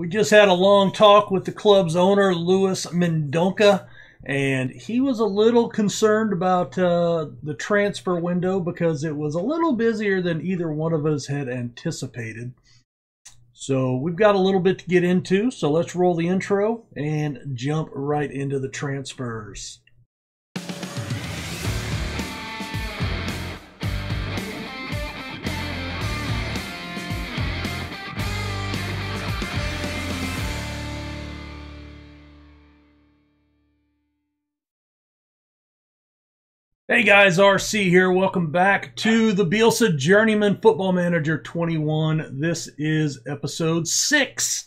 We just had a long talk with the club's owner, Louis Mendonca, and he was a little concerned about uh, the transfer window because it was a little busier than either one of us had anticipated. So we've got a little bit to get into, so let's roll the intro and jump right into the transfers. Hey guys, RC here. Welcome back to the Bielsa Journeyman Football Manager 21. This is episode six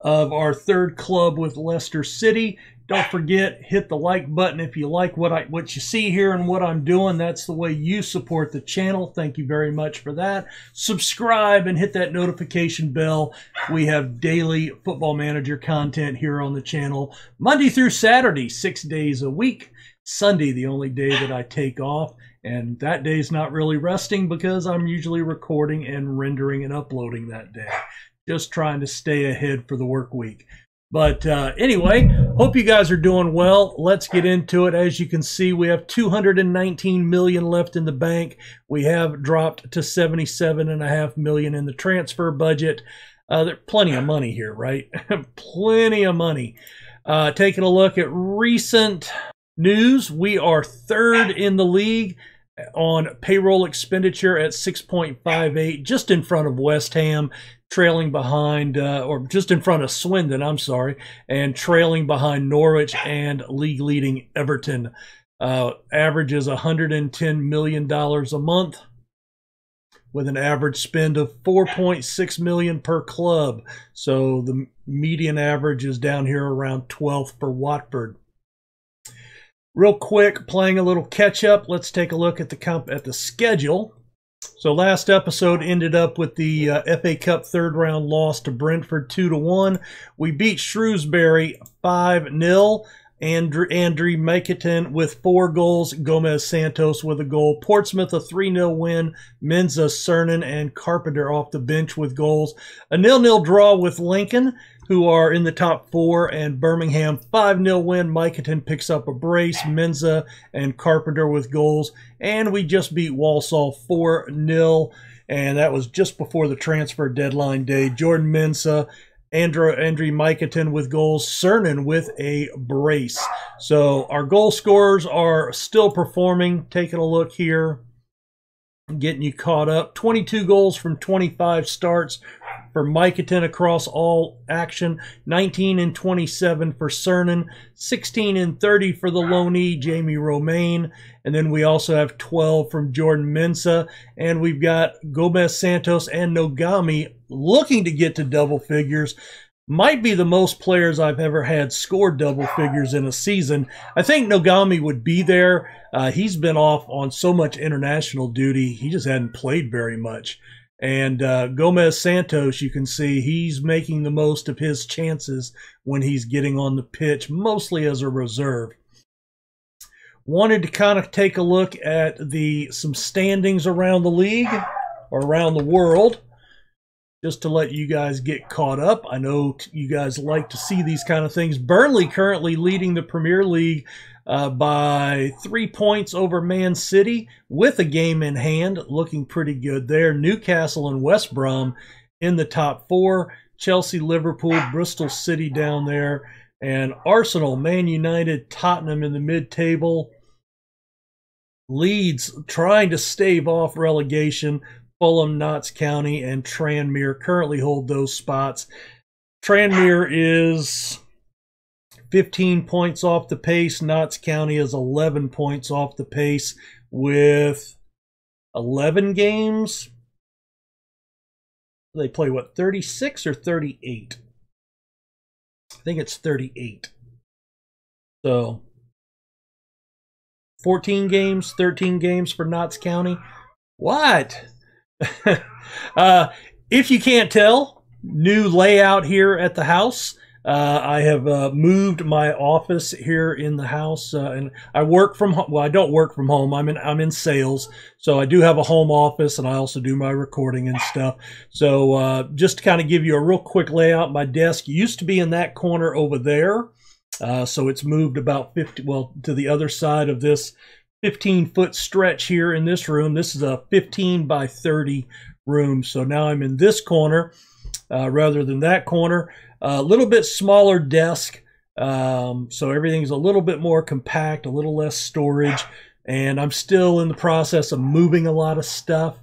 of our third club with Leicester City. Don't forget, hit the like button if you like what I what you see here and what I'm doing. That's the way you support the channel. Thank you very much for that. Subscribe and hit that notification bell. We have daily Football Manager content here on the channel, Monday through Saturday, six days a week. Sunday, the only day that I take off. And that day's not really resting because I'm usually recording and rendering and uploading that day. Just trying to stay ahead for the work week. But uh, anyway, hope you guys are doing well. Let's get into it. As you can see, we have 219 million left in the bank. We have dropped to 77 and a half million in the transfer budget. Uh, there's plenty of money here, right? plenty of money. Uh, taking a look at recent news, we are third in the league on payroll expenditure at 6.58, just in front of West Ham, trailing behind, uh, or just in front of Swindon, I'm sorry, and trailing behind Norwich and league leading Everton. Uh, averages $110 million a month with an average spend of 4.6 million per club. So the median average is down here around 12th for Watford. Real quick, playing a little catch up. Let's take a look at the comp at the schedule. So last episode ended up with the uh, FA Cup third round loss to Brentford two to one. We beat Shrewsbury five 0 Andrew Andrew Mykhitaryan with four goals, Gomez Santos with a goal, Portsmouth a 3-0 win, Menza, Cernan, and Carpenter off the bench with goals. A nil-nil draw with Lincoln, who are in the top four, and Birmingham 5-0 win. Mykhitaryan picks up a brace, Menza and Carpenter with goals, and we just beat Walsall 4-0 and that was just before the transfer deadline day. Jordan Mensah Andrew Andrew Mykhitaryan with goals, Cernan with a brace. So our goal scorers are still performing. Taking a look here, getting you caught up. 22 goals from 25 starts for Mykhitaryan across all action. 19 and 27 for Cernan. 16 and 30 for the loanee, Jamie Romaine. And then we also have 12 from Jordan Mensa. And we've got Gomez Santos and Nogami looking to get to double figures. Might be the most players I've ever had score double figures in a season. I think Nogami would be there. Uh, he's been off on so much international duty, he just hadn't played very much. And uh, Gomez Santos, you can see he's making the most of his chances when he's getting on the pitch, mostly as a reserve. Wanted to kind of take a look at the some standings around the league or around the world just to let you guys get caught up. I know you guys like to see these kind of things. Burnley currently leading the Premier League uh, by three points over Man City with a game in hand, looking pretty good there. Newcastle and West Brom in the top four. Chelsea, Liverpool, Bristol City down there, and Arsenal, Man United, Tottenham in the mid table. Leeds trying to stave off relegation. Fulham, Notts County, and Tranmere currently hold those spots. Tranmere is 15 points off the pace. Notts County is 11 points off the pace with 11 games. They play what, 36 or 38? I think it's 38. So 14 games, 13 games for Notts County. What? uh, if you can't tell, new layout here at the house. Uh, I have uh, moved my office here in the house, uh, and I work from home. Well, I don't work from home. I'm in I'm in sales, so I do have a home office, and I also do my recording and stuff. So uh, just to kind of give you a real quick layout, my desk used to be in that corner over there, uh, so it's moved about 50 well to the other side of this 15 foot stretch here in this room. This is a 15 by 30 room, so now I'm in this corner uh, rather than that corner. A little bit smaller desk, um, so everything's a little bit more compact, a little less storage, and I'm still in the process of moving a lot of stuff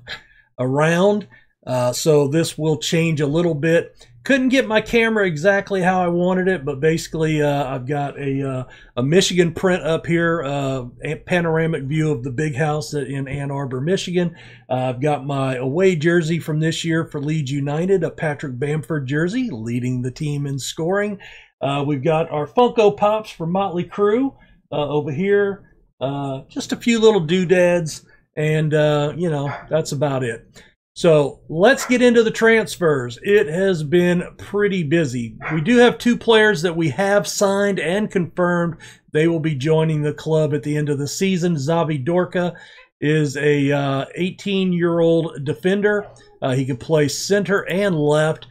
around. Uh, so this will change a little bit. Couldn't get my camera exactly how I wanted it, but basically uh, I've got a, uh, a Michigan print up here, uh, a panoramic view of the big house in Ann Arbor, Michigan. Uh, I've got my away jersey from this year for Leeds United, a Patrick Bamford jersey, leading the team in scoring. Uh, we've got our Funko Pops for Motley Crue over here. just a few little doodads, and you know that's about it. So let's get into the transfers. It has been pretty busy. We do have two players that we have signed and confirmed. They will be joining the club at the end of the season. Xavi Dorka is a 18 uh, year old defender. Uh, he can play center and left.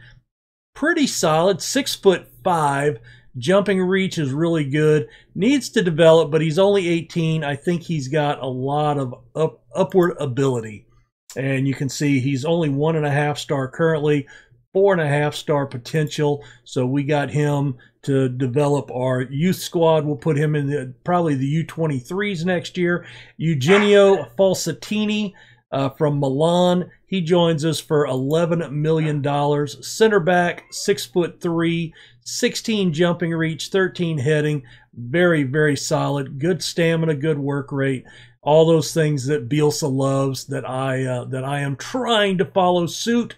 Pretty solid, six foot five. Jumping reach is really good. Needs to develop, but he's only 18. I think he's got a lot of up, upward ability. And you can see he's only one and a half star currently, four and a half star potential. So we got him to develop our youth squad. We'll put him in the, probably the U23s next year. Eugenio Falsatini uh, from Milan. He joins us for $11 million. Center back, six foot three, 16 jumping reach, 13 heading. Very, very solid. Good stamina, good work rate all those things that Bielsa loves that I uh, that I am trying to follow suit,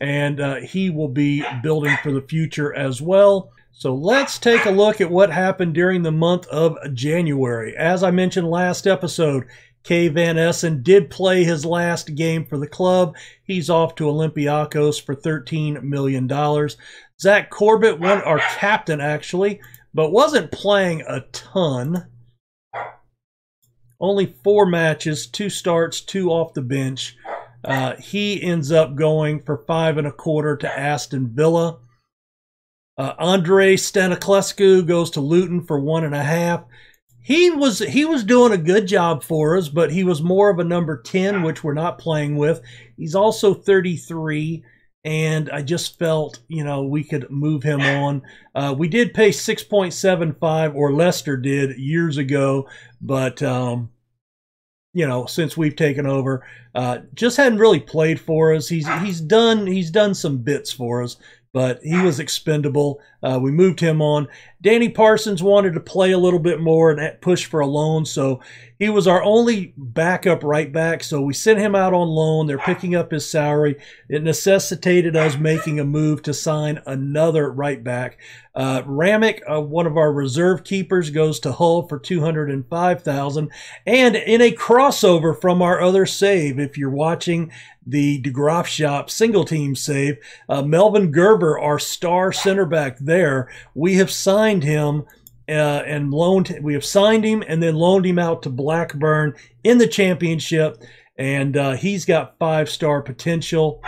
and uh, he will be building for the future as well. So let's take a look at what happened during the month of January. As I mentioned last episode, Kay Van Essen did play his last game for the club. He's off to Olympiacos for $13 million. Zach Corbett, our captain actually, but wasn't playing a ton. Only four matches, two starts, two off the bench. Uh, he ends up going for five and a quarter to Aston Villa. Uh, Andre Staniklescu goes to Luton for one and a half. He was he was doing a good job for us, but he was more of a number ten, which we're not playing with. He's also 33, and I just felt you know we could move him on. Uh, we did pay 6.75, or Leicester did years ago, but um, you know since we've taken over, uh, just hadn't really played for us. He's he's done he's done some bits for us, but he was expendable. Uh, we moved him on. Danny Parsons wanted to play a little bit more and push for a loan, so he was our only backup right back. So we sent him out on loan. They're picking up his salary. It necessitated us making a move to sign another right back. Uh, Ramick, uh, one of our reserve keepers, goes to Hull for two hundred and in a crossover from our other save. If you're watching the De Graafschap single team save, uh, Melvin Gerber, our star center back there, we have signed him. Uh, and loaned. We have signed him and then loaned him out to Blackburn in the championship, and uh, he's got five star potential.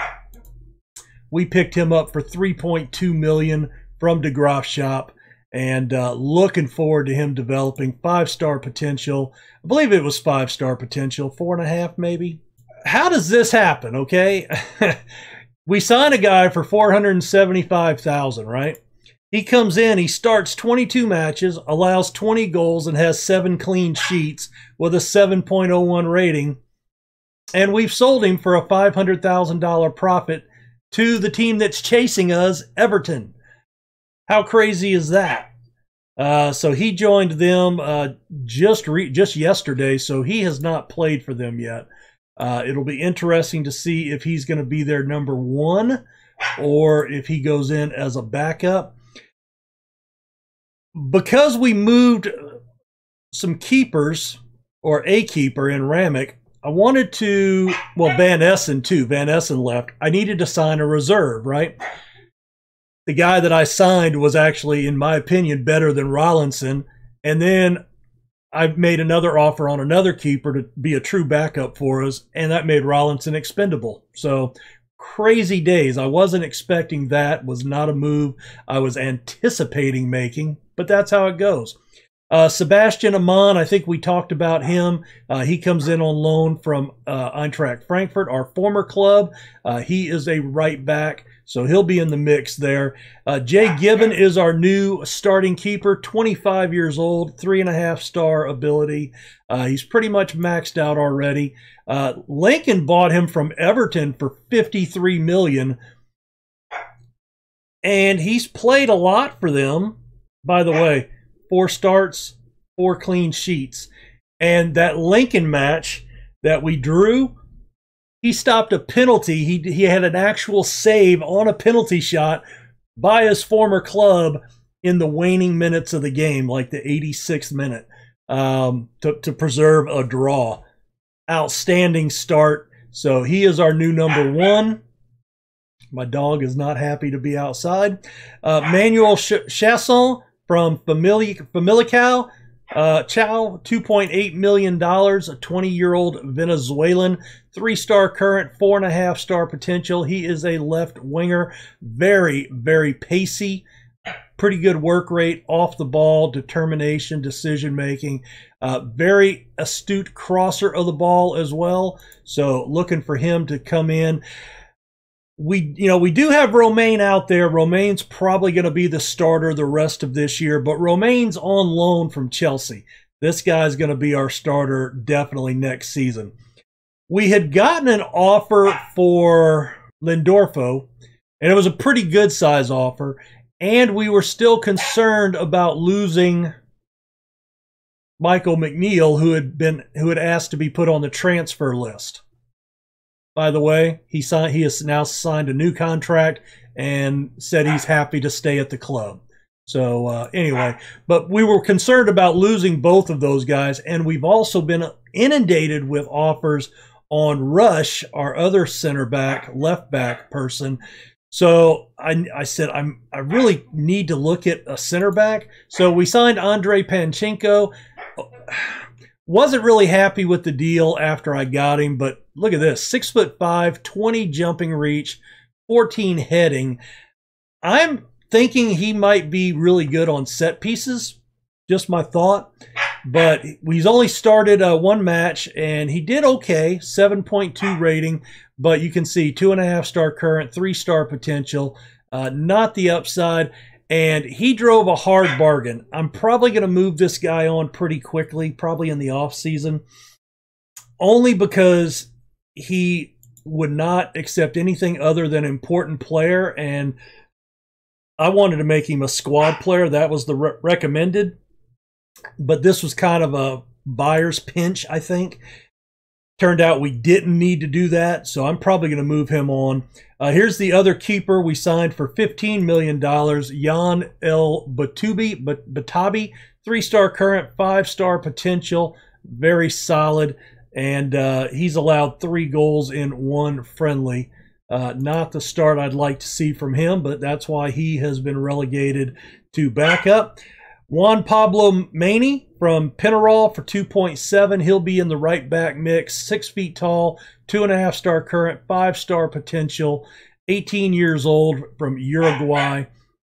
We picked him up for 3.2 million from De Graafschap and uh, looking forward to him developing five star potential. I believe it was five star potential, four and a half maybe. How does this happen? Okay, we sign a guy for four hundred seventy-five thousand, right? He comes in, he starts 22 matches, allows 20 goals, and has seven clean sheets with a 7.01 rating. And we've sold him for a $500,000 profit to the team that's chasing us, Everton. How crazy is that? Uh, so he joined them uh, just just yesterday. So he has not played for them yet. Uh, it'll be interesting to see if he's going to be their number one or if he goes in as a backup. Because we moved some keepers or a keeper in Ramick, I wanted to, well, Van Essen too. Van Essen left. I needed to sign a reserve, right? the guy that I signed was actually, in my opinion, better than Rollinson. And then I made another offer on another keeper to be a true backup for us, and that made Rollinson expendable. So crazy days. I wasn't expecting that. Was not a move I was anticipating making, but that's how it goes. Uh, Sebastian Amann, I think we talked about him. Uh, he comes in on loan from uh, Eintracht Frankfurt, our former club. Uh, he is a right back, so he'll be in the mix there. Uh, Jay Gibbon is our new starting keeper, 25 years old, three and a half star ability. Uh, he's pretty much maxed out already. Lincoln bought him from Everton for 53 million, and he's played a lot for them. By the way four starts, four clean sheets. And that Lincoln match that we drew, he stopped a penalty. He, he had an actual save on a penalty shot by his former club in the waning minutes of the game, like the 86th minute, um, to, to preserve a draw. Outstanding start. So he is our new number one. My dog is not happy to be outside. Uh, Manuel Chasson from Famili- Famalicão. Uh, Chow, $2.8 million, a 20 year old Venezuelan, three star current, four and a half star potential. He is a left winger, very, very pacey, pretty good work rate off the ball, determination, decision making, uh, very astute crosser of the ball as well. So, looking for him to come in we you know we do have Romain out there. Romain's probably going to be the starter the rest of this year, but Romain's on loan from Chelsea. This guy's going to be our starter definitely next season. We had gotten an offer for Lindorfo, and it was a pretty good size offer, and we were still concerned about losing Michael McNeil, who had been who had asked to be put on the transfer list by the way. He signed. He has now signed a new contract and said he's happy to stay at the club. So uh, anyway, but we were concerned about losing both of those guys, and we've also been inundated with offers on Rush, our other center back, left back person. So I, I said I'm I really need to look at a center back. So we signed Andre Panchenko wasn't really happy with the deal after I got him, but look at this six foot five, 20 jumping reach, 14 heading. I'm thinking he might be really good on set pieces. Just my thought. But he's only started uh, one match and he did okay, 7.2 rating. But you can see two and a half star current, three star potential, uh, not the upside and he drove a hard bargain. I'm probably going to move this guy on pretty quickly, probably in the off season, only because he would not accept anything other than important player, and I wanted to make him a squad player. That was the re- recommended, but this was kind of a buyer's pinch, I think. Turned out we didn't need to do that, so I'm probably going to move him on. Uh, here's the other keeper we signed for $15 million, Jan El Batubi, Batabi, three-star current, five-star potential, very solid, and uh, he's allowed three goals in one friendly. Uh, not the start I'd like to see from him, but that's why he has been relegated to backup. Juan Pablo Maney from Penarol for 2.7. He'll be in the right back mix. Six feet tall, two and a half star current, five star potential, 18 years old from Uruguay.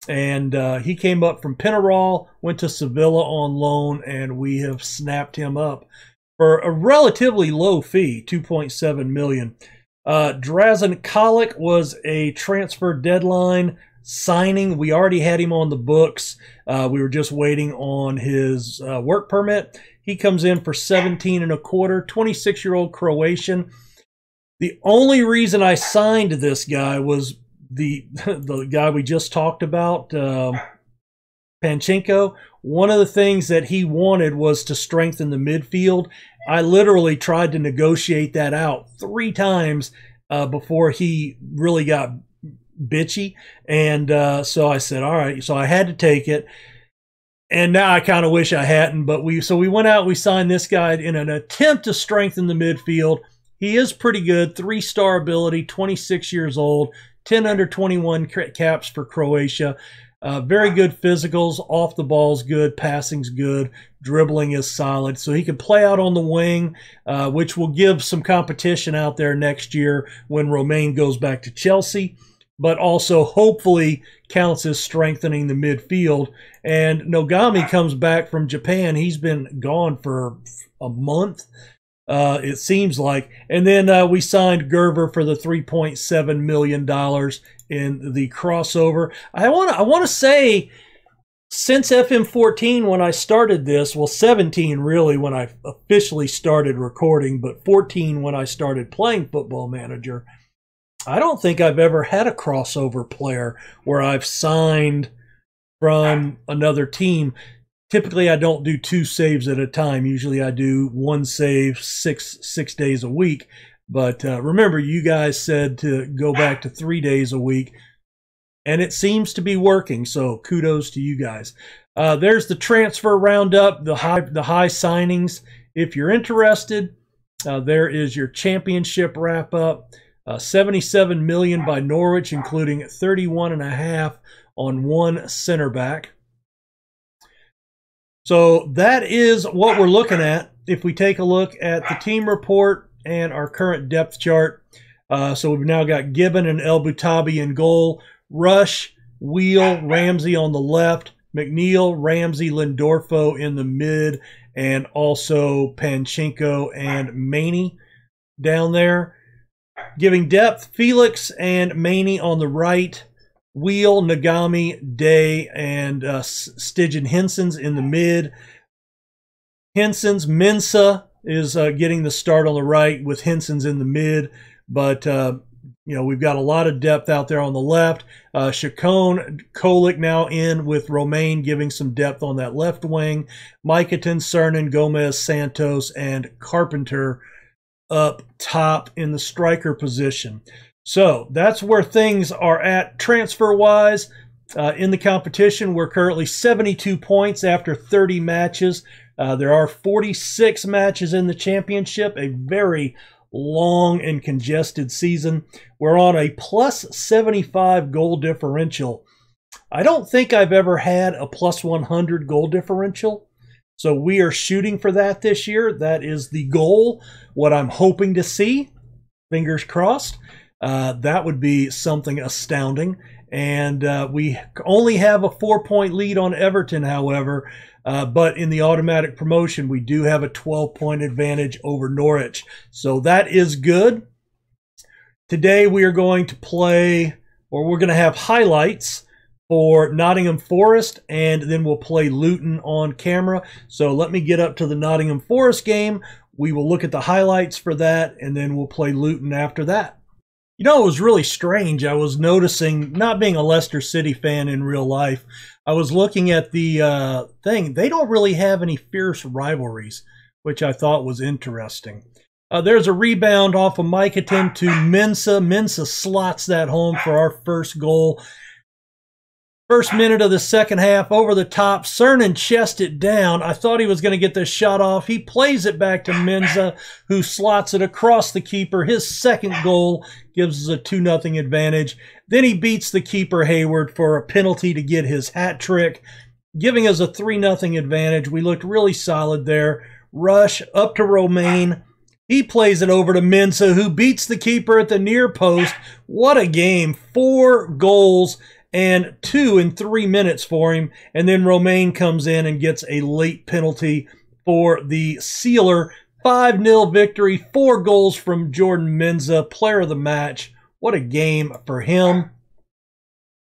And uh, he came up from Penarol, went to Sevilla on loan, and we have snapped him up for a relatively low fee, 2.7 million. Uh, Drazen was a transfer deadline signing. We already had him on the books. Uh, we were just waiting on his uh, work permit. He comes in for 17 and a quarter, 26 year old Croatian. The only reason I signed this guy was the the guy we just talked about, uh, Panchenko. One of the things that he wanted was to strengthen the midfield. I literally tried to negotiate that out three times uh, before he really got bitchy. And uh, so I said, all right. So I had to take it. And now I kind of wish I hadn't, but we so we went out, we signed this guy in an attempt to strengthen the midfield. He is pretty good, three star ability, 26 years old, 10 under 21 caps for Croatia. Uh, very good physicals, off the ball's good, passing's good, dribbling is solid. So he can play out on the wing, uh, which will give some competition out there next year when Romain goes back to Chelsea, but also hopefully counts as strengthening the midfield. And Nogami comes back from Japan. He's been gone for a month. Uh, it seems like. And then uh, we signed Gerver for the $3.7 million in the crossover. I want to I want to say since FM14 when I started this, well 17 really when I officially started recording, but 14 when I started playing Football Manager, I don't think I've ever had a crossover player where I've signed from another team typically I don't do two saves at a time. Usually I do one save six six days a week. But uh, remember, you guys said to go back to three days a week, and it seems to be working. So kudos to you guys. Uh, there's the transfer roundup, the high the high signings. If you're interested, uh, there is your championship wrap up. Uh, 77 million by Norwich, including 31 and a half on one center back. So that is what we're looking at. If we take a look at the team report and our current depth chart, uh, so we've now got Gibbon and El Boutabi in goal, Rush, Wheel, Ramsey on the left, McNeil, Ramsey, Lindorfo in the mid, and also Panchenko and Maney down there. Giving depth, Felix and Maney on the right, Wheel, Nagami, Day, and uh, Stygian Henson's in the mid. Henson's Mensa is uh, getting the start on the right with Henson's in the mid, but uh, you know we've got a lot of depth out there on the left. Uh, Chacon, Kolik now in with Romain giving some depth on that left wing. Mikatin, Cernan, Gomez, Santos, and Carpenter up top in the striker position. So that's where things are at transfer wise. Uh, in the competition, we're currently 72 points after 30 matches. Uh, there are 46 matches in the championship, a very long and congested season. We're on a plus 75 goal differential. I don't think I've ever had a plus 100 goal differential. So we are shooting for that this year. That is the goal, what I'm hoping to see. Fingers crossed. Uh, that would be something astounding. And uh, we only have a four point lead on Everton, however. Uh, but in the automatic promotion, we do have a 12 point advantage over Norwich. So that is good. Today we are going to play, or we're going to have highlights for Nottingham Forest, and then we'll play Luton on camera. So let me get up to the Nottingham Forest game. We will look at the highlights for that, and then we'll play Luton after that. You know, it was really strange. I was noticing, not being a Leicester City fan in real life, I was looking at the uh, thing. They don't really have any fierce rivalries, which I thought was interesting. Uh, there's a rebound off of Mikatin to Mensa. Mensa slots that home for our first goal. First minute of the second half, over the top. Cernan chest it down. I thought he was going to get this shot off. He plays it back to Menza, who slots it across the keeper. His second goal gives us a 2 0 advantage. Then he beats the keeper Hayward for a penalty to get his hat trick, giving us a 3 0 advantage. We looked really solid there. Rush up to Romain. He plays it over to Mensah, who beats the keeper at the near post. What a game. Four goals and two in three minutes for him. And then Romain comes in and gets a late penalty for the sealer. 5 0 victory, four goals from Jordan Menza, player of the match. What a game for him.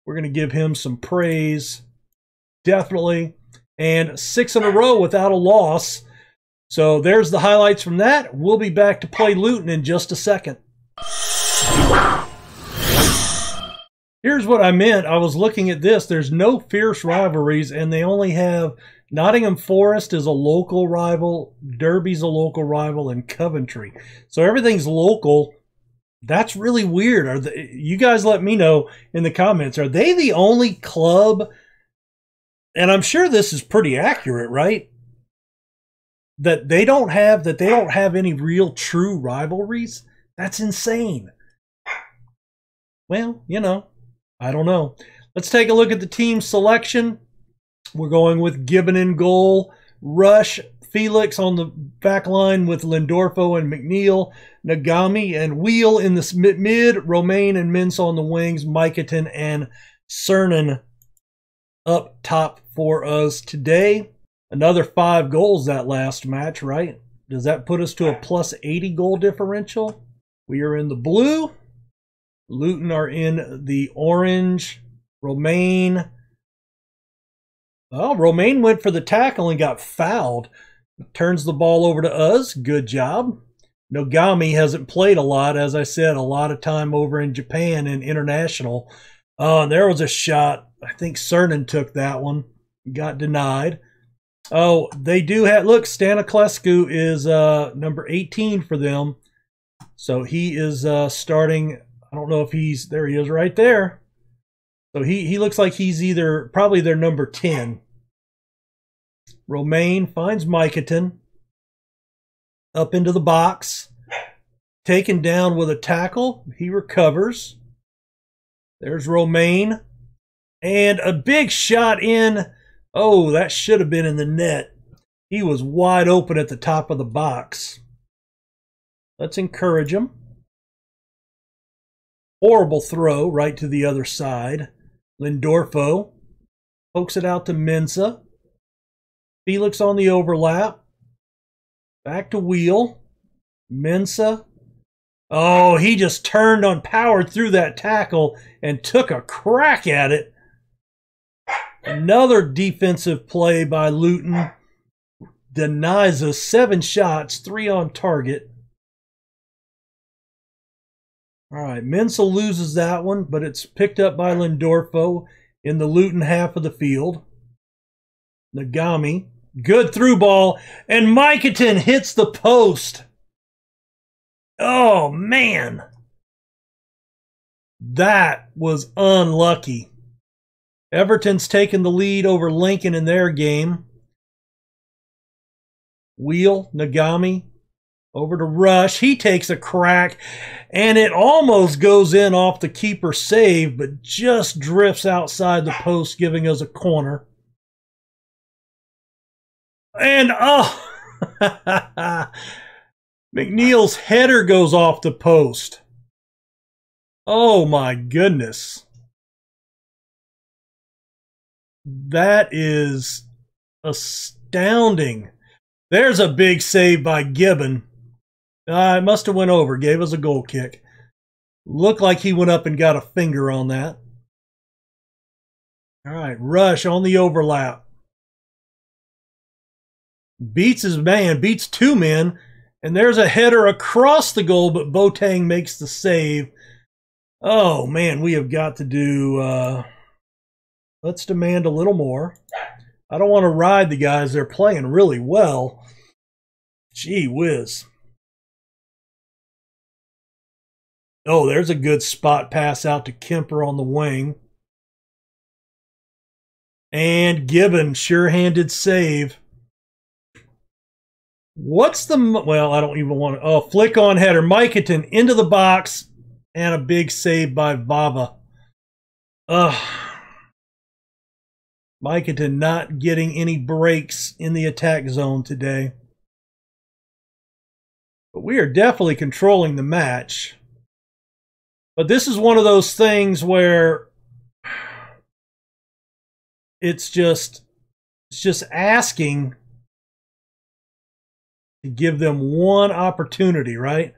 We're going to give him some praise. Definitely. And six in a row without a loss. So there's the highlights from that. We'll be back to play Luton in just a second. Here's what I meant. I was looking at this. There's no fierce rivalries, and they only have Nottingham Forest is a local rival, Derby's a local rival, and Coventry. So everything's local. That's really weird. Are they, you guys let me know in the comments? Are they the only club? And I'm sure this is pretty accurate, right? That they don't have that they don't have any real true rivalries. That's insane. well, you know, I don't know. Let's take a look at the team selection. We're going with Gibbon in goal, Rush, Felix on the back line with Lindorfo and McNeil, Nagami and Wheel in the mid, Romaine and Mintz on the wings, Miketon and Cernan up top for us today. Another five goals that last match, right? Does that put us to a plus 80 goal differential? We are in the blue. Luton are in the orange. Romaine. Well, Romaine went for the tackle and got fouled. Turns the ball over to us. Good job. Nogami hasn't played a lot, as I said, a lot of time over in Japan and international. Oh, there was a shot. I think Cernan took that one. Got denied. Oh, they do have. Look, Staniklescu is uh, number 18 for them. So he is uh, starting. I don't know if he's there. He is right there. So he he looks like he's either probably their number 10. Romaine finds Miketon up into the box, taken down with a tackle. He recovers. There's Romaine. And a big shot in. Oh, that should have been in the net. He was wide open at the top of the box. Let's encourage him. Horrible throw right to the other side. Lindorfo pokes it out to Mensa. Felix on the overlap. Back to Wheel. Mensa. Oh, he just turned on, powered through that tackle and took a crack at it. Another defensive play by Luton. Denies us seven shots, three on target. All right, Mensa loses that one, but it's picked up by Lindorfo in the Luton half of the field. Nagami Good through ball. And Miketon hits the post. Oh, man. That was unlucky. Everton's taken the lead over Lincoln in their game. Wheel, Nagami, over to Rush. He takes a crack, and it almost goes in off the keeper save, but just drifts outside the post, giving us a corner. And oh, McNeil's header goes off the post. Oh my goodness. That is astounding. There's a big save by Gibbon. Uh, it must have went over. Gave us a goal kick. Looked like he went up and got a finger on that. All right, Rush on the overlap beats his man, beats two men, and there's a header across the goal, but Botang makes the save. Oh man, we have got to do. Uh, let's demand a little more. I don't want to ride the guys; they're playing really well. Gee whiz. Oh, there's a good spot pass out to Kemper on the wing. And Gibbon, sure handed save. What's the well? I don't even want to. Oh, flick on header, Miketon into the box, and a big save by Vava. Ugh. Miketon not getting any breaks in the attack zone today. But we are definitely controlling the match. But this is one of those things where it's just it's just asking to give them one opportunity, right?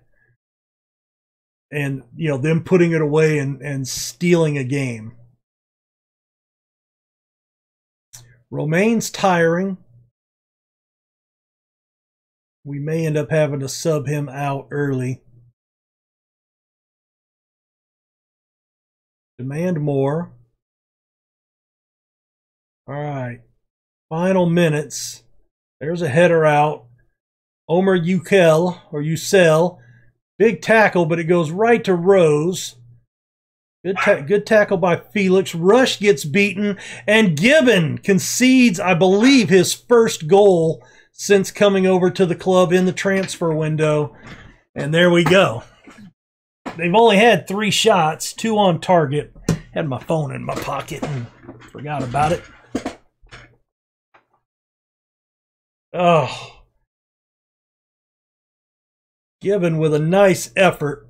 And you know, them putting it away and, and stealing a game. Romaine's tiring. We may end up having to sub him out early. Demand more. All right. Final minutes. There's a header out. Omer Ukel or Usel. Big tackle, but it goes right to Rose. Good, ta- good tackle by Felix. Rush gets beaten, and Gibbon concedes, I believe, his first goal since coming over to the club in the transfer window. And there we go. They've only had three shots, two on target. Had my phone in my pocket and forgot about it. Oh. Given with a nice effort.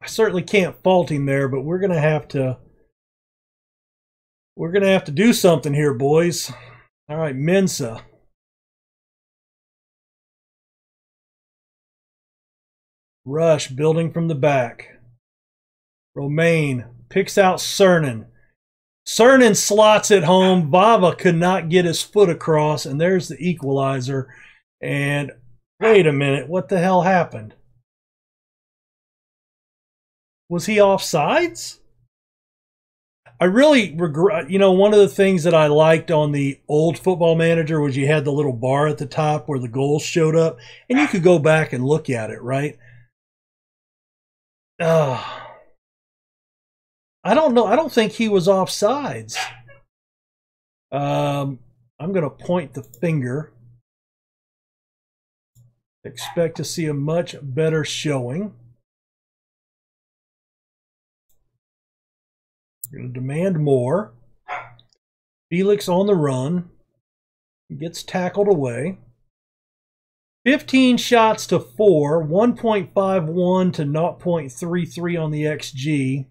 I certainly can't fault him there, but we're going to have to we're going to have to do something here, boys. All right, Mensa. Rush building from the back. Romaine picks out Cernan. Cernan slots it home. Vava could not get his foot across, and there's the equalizer. And wait a minute, what the hell happened? Was he offsides? I really regret, you know, one of the things that I liked on the old football manager was you had the little bar at the top where the goals showed up, and you could go back and look at it, right? Uh, I don't know. I don't think he was off sides. Um, I'm going to point the finger. Expect to see a much better showing. Going to demand more. Felix on the run. He Gets tackled away. 15 shots to 4, 1.51 to 0.33 on the XG.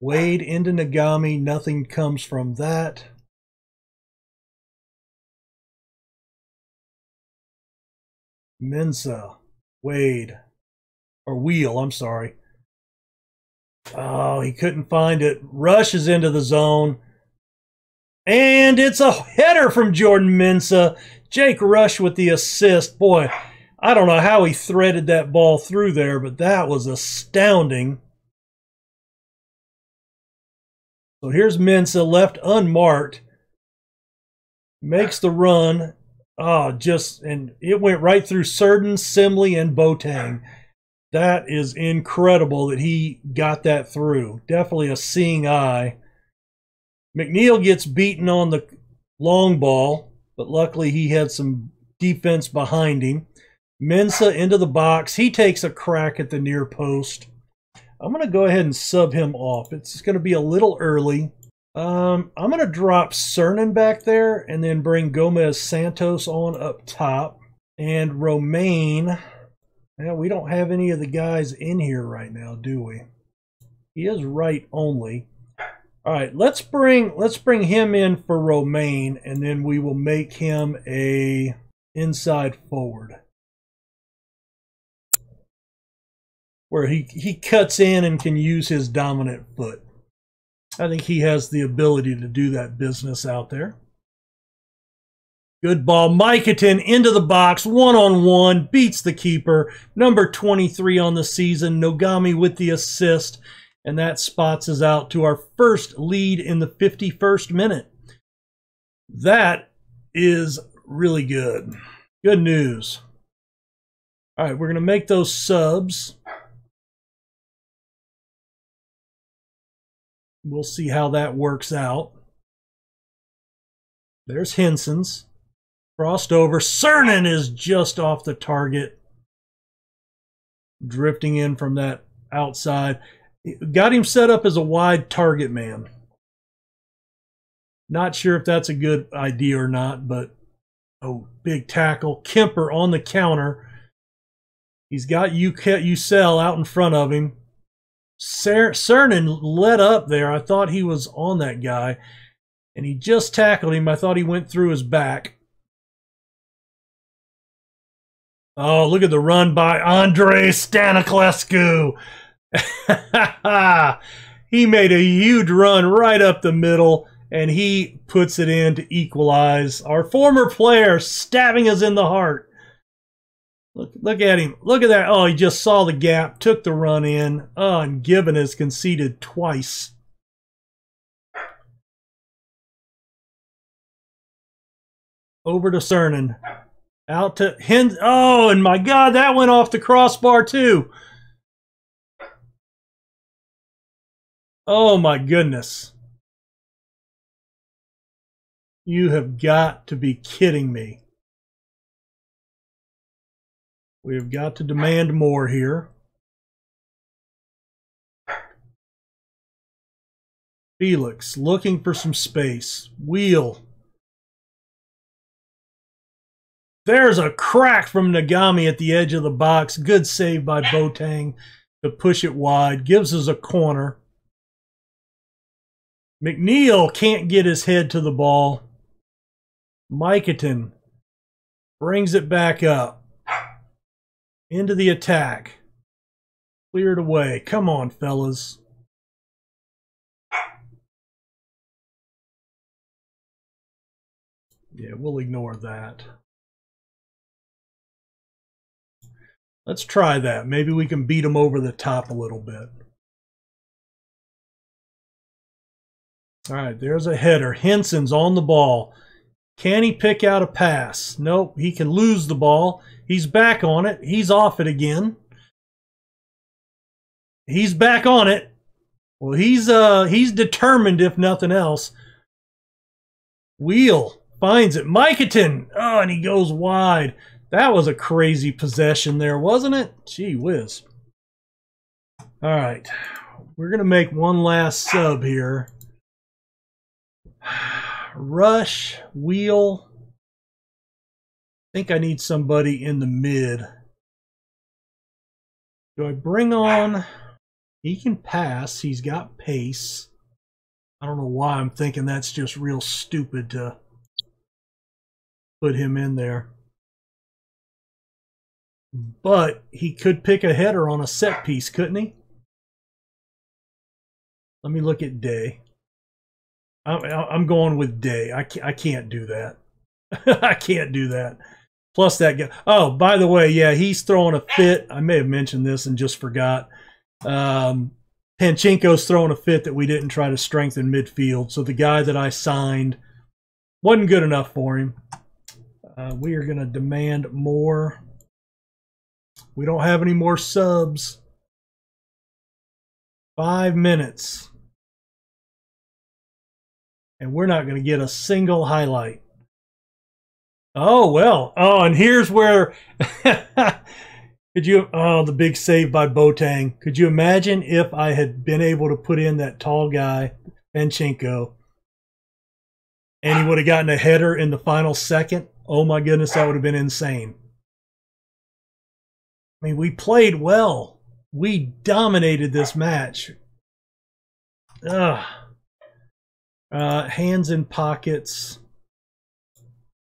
Wade into Nagami, nothing comes from that. Mensa. Wade, or Wheel, I'm sorry. Oh, he couldn't find it. Rushes into the zone. And it's a header from Jordan Mensa. Jake Rush with the assist. Boy, I don't know how he threaded that ball through there, but that was astounding. So here's Mensa left unmarked. Makes the run. Oh, just, and it went right through Surden, Simley, and Botang. That is incredible that he got that through. Definitely a seeing eye. McNeil gets beaten on the long ball, but luckily he had some defense behind him. Mensa into the box. He takes a crack at the near post. I'm going to go ahead and sub him off. It's going to be a little early. Um, I'm going to drop Cernan back there and then bring Gomez Santos on up top. And Romaine. Now, we don't have any of the guys in here right now, do we? He is right only. All right, let's bring let's bring him in for Romaine, and then we will make him a inside forward. Where he, he cuts in and can use his dominant foot. I think he has the ability to do that business out there. Good ball. Mikatin into the box, one on one, beats the keeper. Number 23 on the season. Nogami with the assist. And that spots us out to our first lead in the 51st minute. That is really good. Good news. All right, we're going to make those subs. We'll see how that works out. There's Henson's. Crossed over. Cernan is just off the target. Drifting in from that outside. Got him set up as a wide target man. Not sure if that's a good idea or not, but oh, big tackle. Kemper on the counter. He's got Ucel out in front of him. Cernan let up there. I thought he was on that guy, and he just tackled him. I thought he went through his back. Oh, look at the run by Andre Staniklescu. he made a huge run right up the middle, and he puts it in to equalize. Our former player stabbing us in the heart. Look, look at him. Look at that. Oh, he just saw the gap, took the run in. Oh, and Gibbon has conceded twice. Over to Cernan. Out to Hen. Oh, and my God, that went off the crossbar too. Oh my goodness. You have got to be kidding me. We've got to demand more here. Felix looking for some space. Wheel. There's a crack from Nagami at the edge of the box. Good save by Botang to push it wide. Gives us a corner. McNeil can't get his head to the ball. Miketon brings it back up. Into the attack. Cleared away. Come on, fellas. Yeah, we'll ignore that. Let's try that. Maybe we can beat them over the top a little bit. All right, there's a header. Henson's on the ball. Can he pick out a pass? Nope, he can lose the ball. He's back on it. He's off it again. He's back on it. Well, he's uh he's determined if nothing else. Wheel finds it. Miketon. Oh, and he goes wide. That was a crazy possession there, wasn't it? Gee whiz. All right. We're going to make one last sub here. Rush, wheel. I think I need somebody in the mid. Do I bring on... He can pass. He's got pace. I don't know why I'm thinking that's just real stupid to put him in there. But he could pick a header on a set piece, couldn't he? Let me look at Day. I'm going with Day. I can't, I can't do that. I can't do that. Plus that guy. Oh, by the way, yeah, he's throwing a fit. I may have mentioned this and just forgot. Um, Panchenko's throwing a fit that we didn't try to strengthen midfield. So the guy that I signed wasn't good enough for him. Uh, we are going to demand more. We don't have any more subs. Five minutes. And we're not going to get a single highlight. Oh, well. Oh, and here's where... could you... Oh, the big save by Botang. Could you imagine if I had been able to put in that tall guy, Panchenko, and he would have gotten a header in the final second? Oh my goodness, that would have been insane. I mean, we played well. We dominated this match. Ugh. Uh, hands in pockets.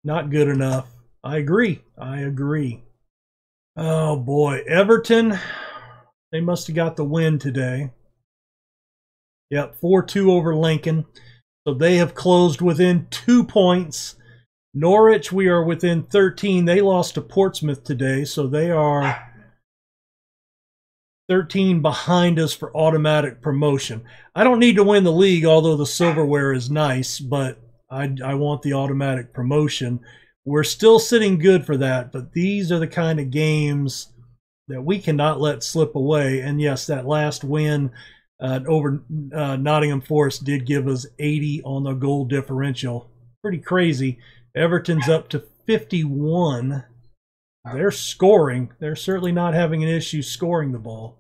Not good enough. I agree. I agree. Oh boy. Everton, they must have got the win today. Yep, 4 2 over Lincoln. So they have closed within two points Norwich, we are within 13. They lost to Portsmouth today, so they are 13 behind us for automatic promotion. I don't need to win the league, although the silverware is nice, but I, I want the automatic promotion. We're still sitting good for that, but these are the kind of games that we cannot let slip away. And yes, that last win uh, over uh, Nottingham Forest did give us 80 on the goal differential. Pretty crazy. Everton's up to 51. They're scoring. They're certainly not having an issue scoring the ball.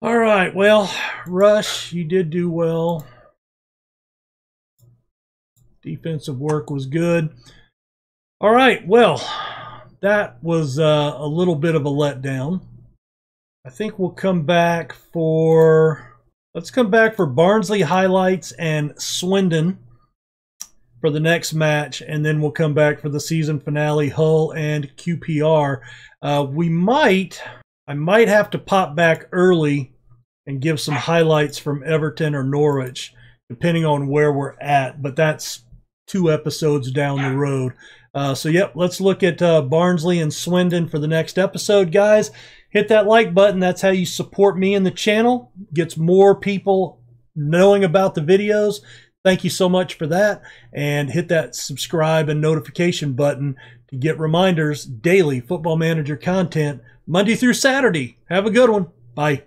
All right, well, Rush, you did do well. Defensive work was good. All right, well, that was uh, a little bit of a letdown. I think we'll come back for, let's come back for Barnsley highlights and Swindon for the next match, and then we'll come back for the season finale, Hull and QPR. Uh, we might, I might have to pop back early and give some highlights from Everton or Norwich, depending on where we're at. But that's two episodes down the road. Uh, so, yep, let's look at uh, Barnsley and Swindon for the next episode, guys. Hit that like button. That's how you support me and the channel. Gets more people knowing about the videos. Thank you so much for that. And hit that subscribe and notification button to get reminders daily football manager content Monday through Saturday. Have a good one. Bye.